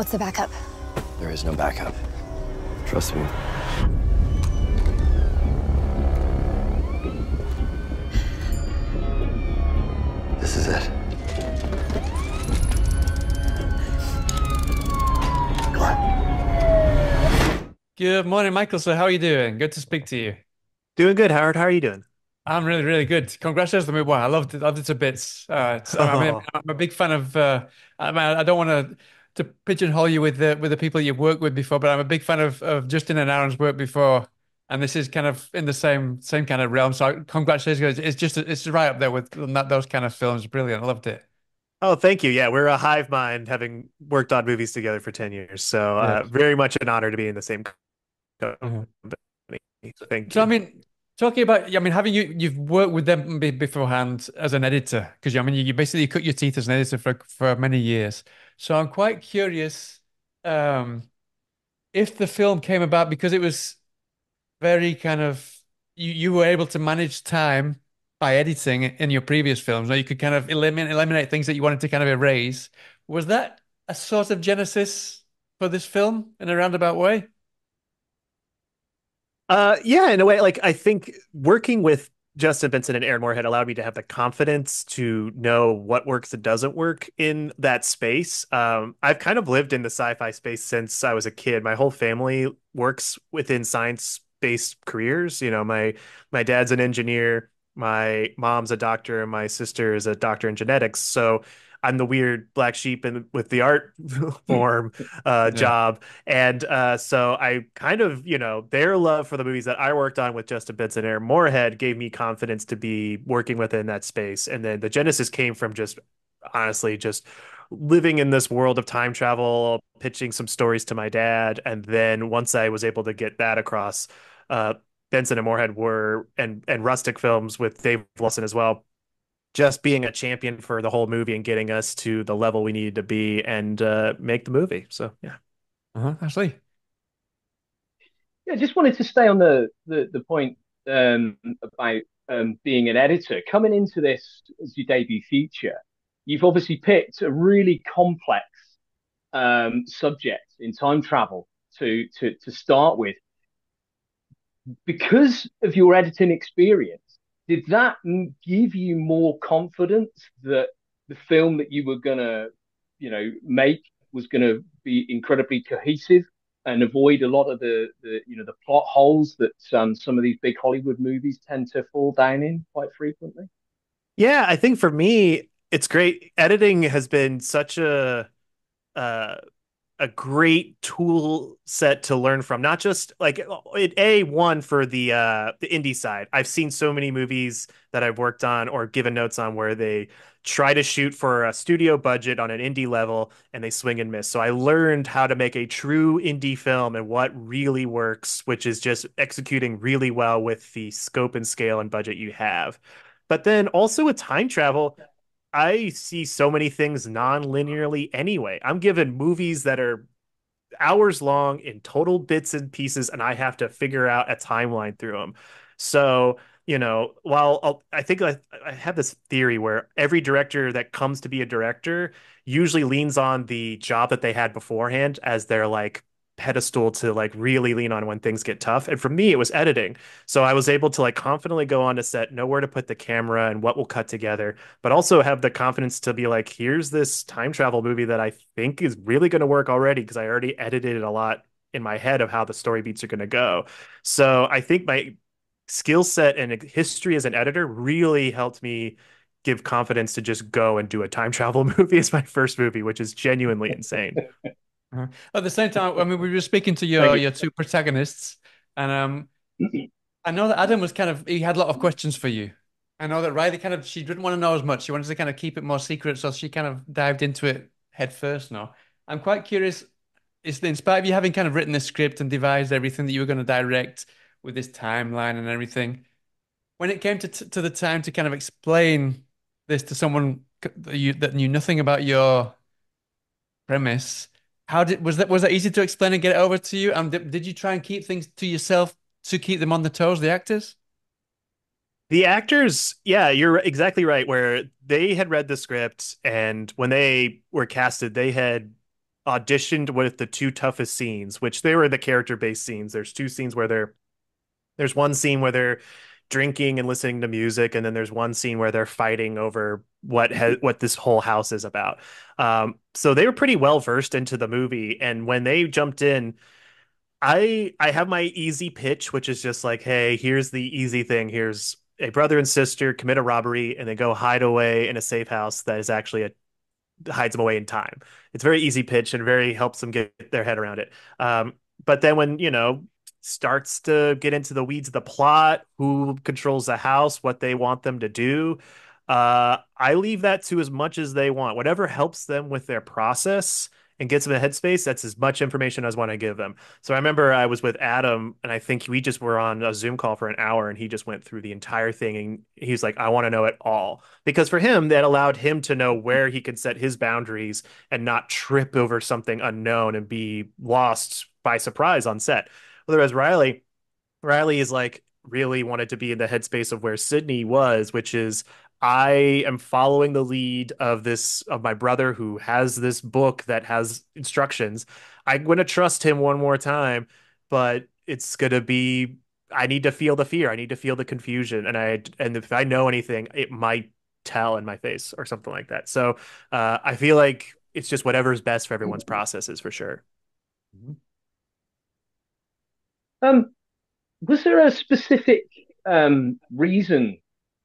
What's the backup? There is no backup. Trust me. This is it. Come on. Good morning, Michael. So, how are you doing? Good to speak to you. Doing good, Howard. How are you doing? I'm really, really good. Congratulations on the movie. I loved it, loved it to bits. Uh, it's- I mean, Oh, I'm a big fan of. Uh, I mean, I don't want to to pigeonhole you with the with the people you've worked with before, but I'm a big fan of of Justin and Aaron's work before, and this is kind of in the same same kind of realm. So, congratulations! It's just it's right up there with that, those kind of films. Brilliant. I loved it. oh, thank you. Yeah, we're a hive mind, having worked on movies together for 10 years. So, uh, Yes. very much an honor to be in the same company. Thank you. So I mean, talking about, I mean, having you you've worked with them beforehand as an editor because I mean you, you basically cut your teeth as an editor for for many years. So I'm quite curious um, if the film came about because it was very kind of you you were able to manage time by editing in your previous films, or you could kind of eliminate eliminate things that you wanted to kind of erase. Was that a sort of genesis for this film in a roundabout way? Uh, yeah, in a way, like I think working with Justin Benson and Aaron Moorhead allowed me to have the confidence to know what works and doesn't work in that space. Um, I've kind of lived in the sci-fi space since I was a kid. My whole family works within science-based careers. You know, my my dad's an engineer, my mom's a doctor, and my sister is a doctor in genetics. So I'm the weird black sheep in with the art form uh, Yeah. job. And uh, so I kind of, you know, their love for the movies that I worked on with Justin Benson and Aaron Moorhead gave me confidence to be working within that space. And then the genesis came from just honestly just living in this world of time travel, pitching some stories to my dad. And then once I was able to get that across, uh, Benson and Moorhead were and and Rustic Films with Dave Lawson as well just being a champion for the whole movie and getting us to the level we needed to be and uh, make the movie. So yeah. Uh-huh. Ashley. Yeah, just wanted to stay on the the, the point um, about um, being an editor. Coming into this as your debut feature, you've obviously picked a really complex um, subject in time travel to to to start with. Because of your editing experience, did that give you more confidence that the film that you were gonna, you know, make was gonna be incredibly cohesive? and avoid a lot of the, the you know the plot holes that um, some of these big Hollywood movies tend to fall down in quite frequently. Yeah, I think for me, it's great. Editing has been such a uh, a great tool set to learn from. Not just like it, a one for the uh, the indie side. I've seen so many movies that I've worked on or given notes on where they try to shoot for a studio budget on an indie level and they swing and miss. So I learned how to make a true indie film and what really works, which is just executing really well with the scope and scale and budget you have. But then also with time travel, I see so many things non-linearly anyway. I'm given movies that are hours long in total bits and pieces, and I have to figure out a timeline through them. So, you know, while I'll, I think I, I have this theory where every director that comes to be a director usually leans on the job that they had beforehand as their like pedestal to like really lean on when things get tough. And for me, it was editing. So I was able to like confidently go on to set, know where to put the camera and what will cut together, but also have the confidence to be like, here's this time travel movie that I think is really going to work already because I already edited it a lot in my head of how the story beats are going to go. So I think my skill set and history as an editor really helped me give confidence to just go and do a time travel movie as my first movie, which is genuinely insane. Uh-huh. At the same time, I mean, we were speaking to your you. your two protagonists, and um, I know that Adam was kind of he had a lot of questions for you. I know that Riley kind of she didn't want to know as much. She wanted to kind of keep it more secret, so she kind of dived into it head first. Now, I'm quite curious. Is in spite of you having kind of written the script and devised everything that you were going to direct with this timeline and everything, when it came to to the time to kind of explain this to someone that you that knew nothing about your premise, how did was that was that easy to explain and get it over to you? And did, did you try and keep things to yourself to keep them on the toes, the actors? The actors, yeah, you're exactly right. Where they had read the script, and when they were casted, they had auditioned with the two toughest scenes, which they were the character based scenes. There's two scenes where they're there's one scene where they're drinking and listening to music, and then there's one scene where they're fighting over what ha- what this whole house is about. Um, so they were pretty well versed into the movie, and when they jumped in, I I have my easy pitch, which is just like, hey, here's the easy thing. Here's a brother and sister commit a robbery and they go hide away in a safe house that is actually a hides them away in time. It's very easy pitch and very helps them get their head around it. Um, but then when you know starts to get into the weeds of the plot, who controls the house, what they want them to do, uh, I leave that to as much as they want. Whatever helps them with their process and gets them a headspace, that's as much information as I want to give them. So I remember I was with Adam, and I think we just were on a Zoom call for an hour, and he just went through the entire thing, and he's like, "I want to know it all," because for him, that allowed him to know where he could set his boundaries and not trip over something unknown and be lost by surprise on set. Whereas Riley, Riley is like really wanted to be in the headspace of where Sydney was, which is I am following the lead of this of my brother who has this book that has instructions. I'm going to trust him one more time, but it's going to be I need to feel the fear. I need to feel the confusion and I and if I know anything, it might tell in my face or something like that. So, uh, I feel like it's just whatever's best for everyone's processes for sure. Um, was there a specific um reason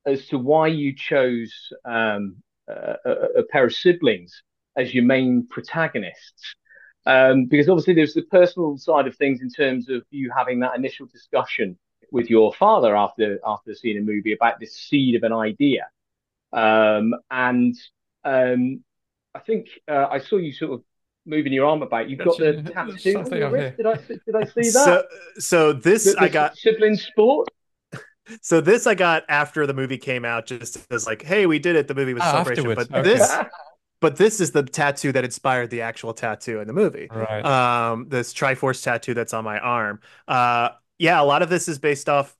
as to why you chose um, a, a, pair of siblings as your main protagonists. Um, because obviously there's the personal side of things in terms of you having that initial discussion with your father after after seeing a movie about this seed of an idea. Um, and um, I think uh, I saw you sort of moving your arm about. You've got the tattoo on your wrist. Did I did I see that? So, so this the, the I got sibling sport. So this I got after the movie came out, just as like, hey, we did it. The movie was oh, celebration, afterwards. but okay. this, but this is the tattoo that inspired the actual tattoo in the movie. Right. Um, this Triforce tattoo that's on my arm. Uh, yeah, a lot of this is based off.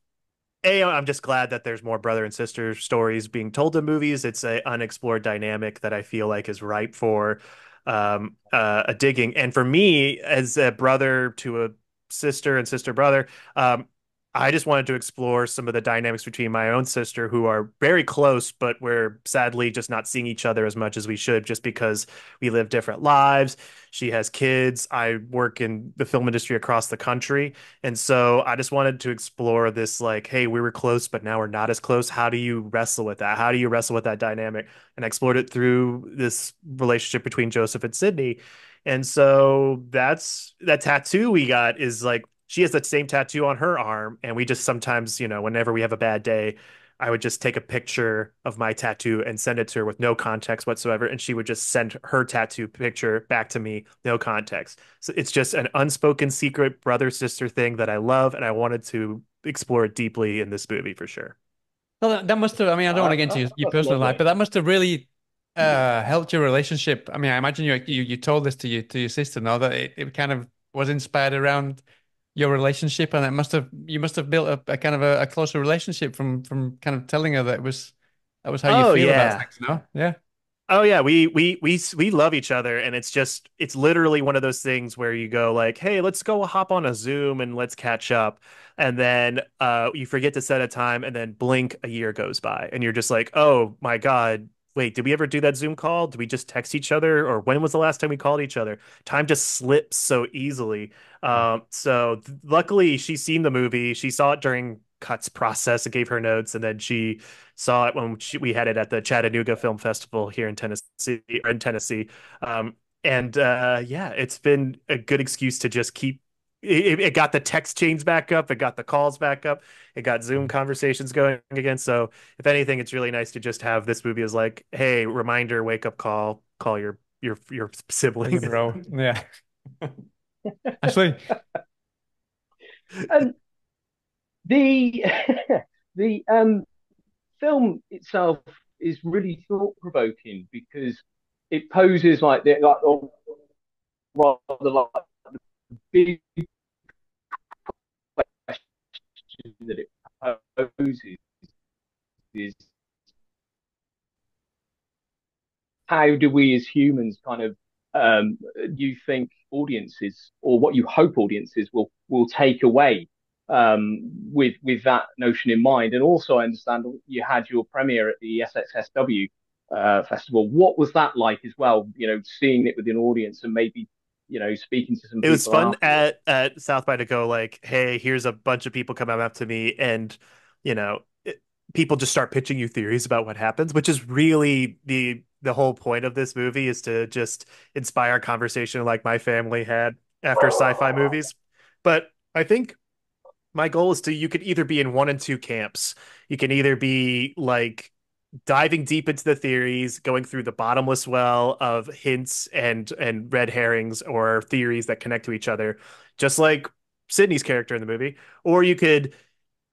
A, I'm just glad that there's more brother and sister stories being told in movies. It's a unexplored dynamic that I feel like is ripe for um, uh, a digging. And for me, as a brother to a sister and sister brother, um, I just wanted to explore some of the dynamics between my own sister, who are very close, but we're sadly just not seeing each other as much as we should, just because we live different lives. She has kids. I work in the film industry across the country. And so I just wanted to explore this like, hey, we were close, but now we're not as close. How do you wrestle with that? How do you wrestle with that dynamic? And I explored it through this relationship between Joseph and Sydney. And so that's that tattoo we got is like she has that same tattoo on her arm and we just sometimes you know whenever we have a bad day i would just take a picture of my tattoo and send it to her with no context whatsoever and she would just send her tattoo picture back to me no context. So it's just an unspoken secret brother sister thing that i love and i wanted to explore it deeply in this movie for sure. Well that, that must have i mean i don't uh, want to get into your, your personal life but that must have really uh, helped your relationship. I mean i imagine you you, you told this to you to your sister now that it, it kind of was inspired around your relationship and it must have you must have built a, a kind of a, a, closer relationship from from kind of telling her that was that was how you oh, feel yeah. about things no yeah. Oh yeah. We we we we love each other and it's just it's literally one of those things where you go like hey let's go hop on a zoom and let's catch up. And then uh you forget to set a time and then blink a year goes by and you're just like oh my god wait, did we ever do that Zoom call? Did we just text each other? Or when was the last time we called each other? Time just slips so easily. Um, so th- luckily, she's seen the movie. She saw it during cuts process and gave her notes, and then she saw it when she, we had it at the Chattanooga Film Festival here in Tennessee. In Tennessee, um, and uh, yeah, it's been a good excuse to just keep it, it, got the text chains back up it got the calls back up it got zoom conversations going again. So if anything it's really nice to just have this movie as like hey reminder wake up call call your your your sibling bro yeah. Actually and the the um film itself is really thought provoking because it poses like the like rather like big question that it poses is how do we as humans kind of um, you think audiences or what you hope audiences will will take away um, with with that notion in mind. And also, I understand you had your premiere at the SXSW uh, festival. What was that like as well? You know, seeing it with an audience and maybe you know speaking to some. It was fun at at South by to go like, hey, here's a bunch of people coming up to me, and you know, it, people just start pitching you theories about what happens, which is really the the whole point of this movie is to just inspire conversation like my family had after sci-fi movies. But I think my goal is to you could either be in one and two camps. You can either be like diving deep into the theories, going through the bottomless well of hints and and red herrings or theories that connect to each other, just like Sidney's character in the movie, or you could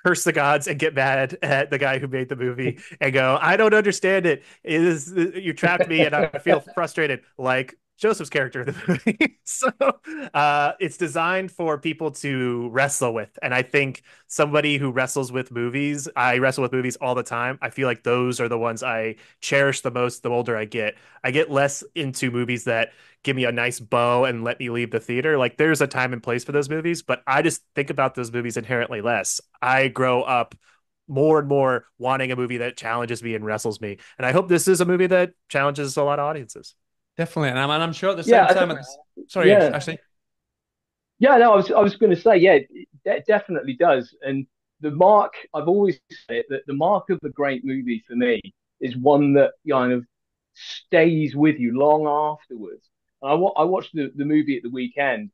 curse the gods and get mad at the guy who made the movie and go, I don't understand it. It is you trapped me and I feel frustrated. Like Joseph's character in the movie. so uh, it's designed for people to wrestle with. And I think somebody who wrestles with movies, I wrestle with movies all the time. I feel like those are the ones I cherish the most the older I get. I get less into movies that give me a nice bow and let me leave the theater. Like there's a time and place for those movies, but I just think about those movies inherently less. I grow up more and more wanting a movie that challenges me and wrestles me. And I hope this is a movie that challenges a lot of audiences. Definitely, and I'm, and I'm sure at the same yeah, time. sorry, yeah. actually. Yeah, no, I was I was going to say, yeah, it definitely does. And the mark I've always said that the mark of a great movie for me is one that kind of stays with you long afterwards. And I, I watched the, the movie at the weekend,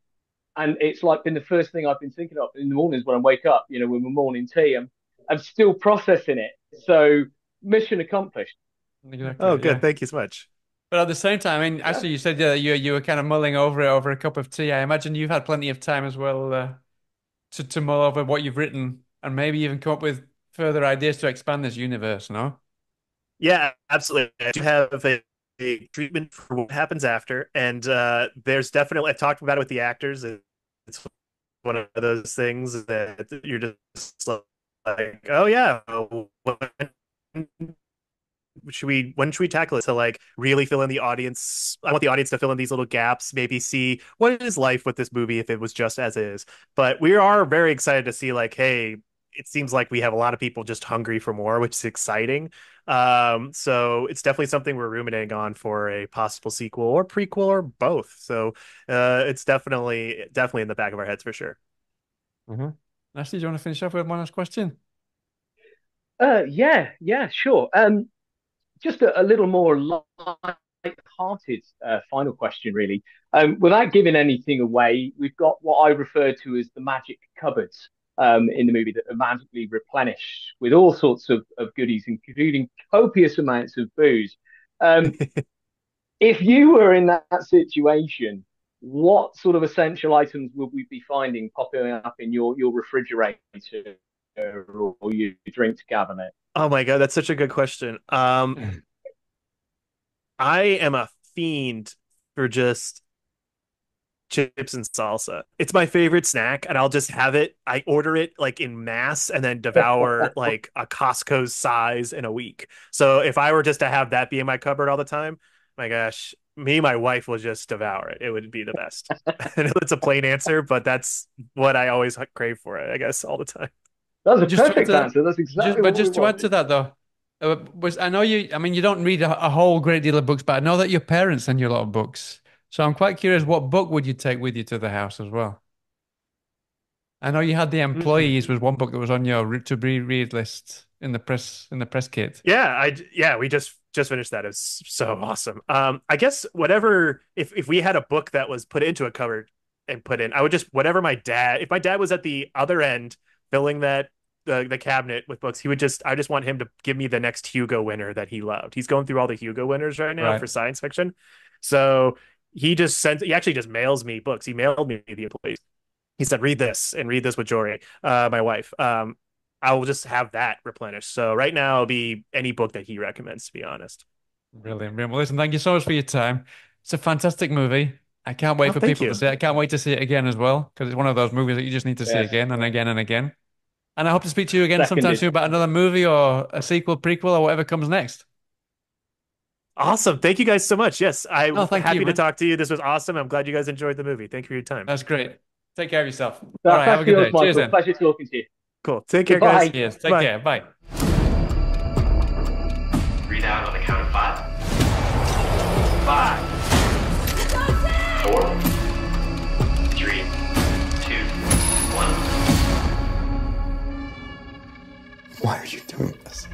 and it's like been the first thing I've been thinking of in the mornings when I wake up. You know, with my morning tea, I'm I'm still processing it. So mission accomplished. Exactly, oh, good. Yeah. Thank you so much. But at the same time, I mean, actually, you said uh, you you were kind of mulling over it over a cup of tea. I imagine you've had plenty of time as well uh, to to mull over what you've written and maybe even come up with further ideas to expand this universe. No? Yeah, absolutely. I do have a, a treatment for what happens after, and uh, there's definitely I've talked about it with the actors. It's one of those things that you're just like, oh yeah, should we when should we tackle it to like really fill in the audience i want the audience to fill in these little gaps maybe see what is life with this movie if it was just as is but we are very excited to see like hey it seems like we have a lot of people just hungry for more which is exciting um so it's definitely something we're ruminating on for a possible sequel or prequel or both so uh it's definitely definitely in the back of our heads for sure mm-hmm. Ashley, do you want to finish off with one last question? Uh, yeah, yeah, sure. Um, just a, a little more light-hearted uh, final question, really. Um, without giving anything away, we've got what I refer to as the magic cupboards um, in the movie that are magically replenished with all sorts of, of goodies, including copious amounts of booze. Um, if you were in that, that situation, what sort of essential items would we be finding popping up in your, your refrigerator or your drink cabinet? Oh my god, that's such a good question. Um, I am a fiend for just chips and salsa. It's my favorite snack, and I'll just have it. I order it like in mass and then devour like a Costco size in a week. So if I were just to have that be in my cupboard all the time, my gosh, me my wife will just devour it. It would be the best. it's a plain answer, but that's what I always crave for it, I guess, all the time. That's a just perfect to, answer. That's exactly. Just, but just to add to that, though, uh, was I know you. I mean, you don't read a, a, whole great deal of books, but I know that your parents send you a lot of books. So I'm quite curious, what book would you take with you to the house as well? I know you had the mm-hmm. employees mm-hmm. was one book that was on your to be read list in the press in the press kit. Yeah, I yeah we just just finished that. It's so awesome. Um, I guess whatever if if we had a book that was put into a cupboard and put in, I would just whatever my dad. If my dad was at the other end filling that the, the cabinet with books, he would just I just want him to give me the next Hugo winner that he loved. He's going through all the Hugo winners right now right. for science fiction. So he just sends he actually just mails me books. He mailed me the employees. He said, read this and read this with Jory, uh, my wife. Um, I will just have that replenished. So right now it'll be any book that he recommends, to be honest. Brilliant, brilliant. Well, listen, thank you so much for your time. It's a fantastic movie. I can't wait oh, for people you. to see it. I can't wait to see it again as well because it's one of those movies that you just need to see again and again and again. And I hope to speak to you again Seconded. sometime soon about another movie or a sequel, prequel, or whatever comes next. Awesome. Thank you guys so much. Yes, I'm Oh, happy you, to talk to you. This was awesome. I'm glad you guys enjoyed the movie. Thank you for your time. That's great. Take care of yourself. Uh, All That- right, have a good yours, day. Michael. Cheers then. Pleasure talking to you. Cool. Take care, Goodbye. guys. Cheers. Take Bye. care. Bye. Read out on the count of five. Five. Four. Why are you doing this?